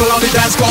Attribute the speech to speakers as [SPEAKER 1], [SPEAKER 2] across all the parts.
[SPEAKER 1] people on the dance floor.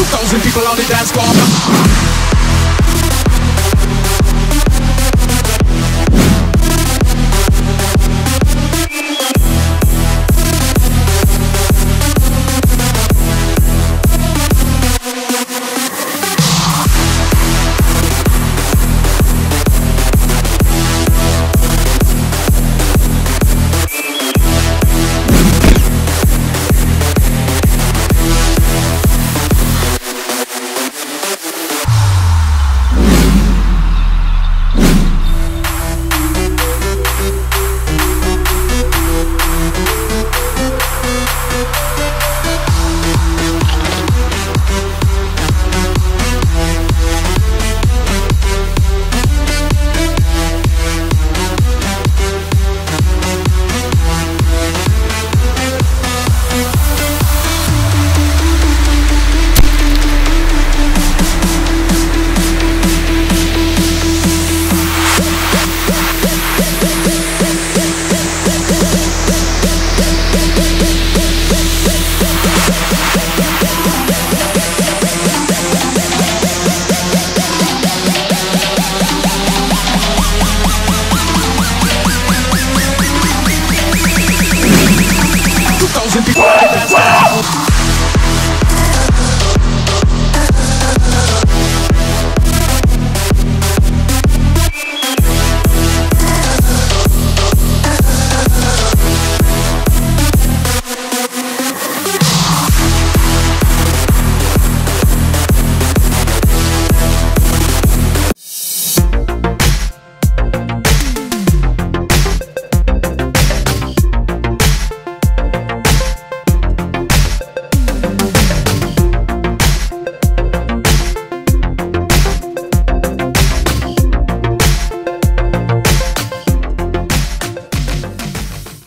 [SPEAKER 1] Two thousand people on the dance floor.